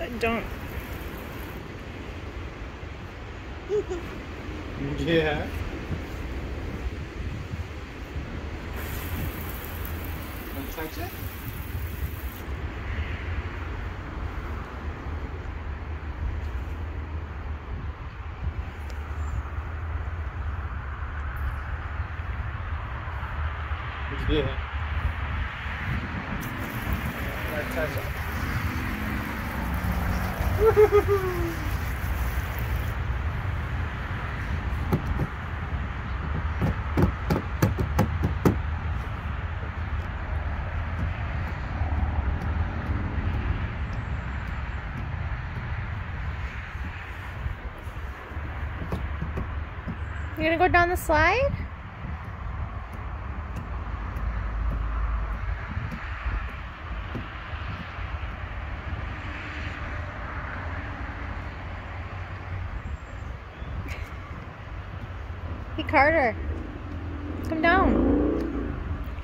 I don't. yeah. Want to touch it? Yeah. Want to touch it? You gonna go down the slide? Hey Carter, come down.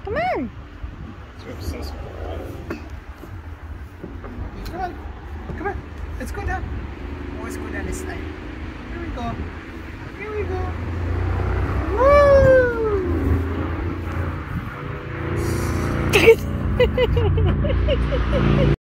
Come on. So obsessed with water. Come on. Come on. Let's go down. Let's go down this slide. Here we go. Here we go. Woo!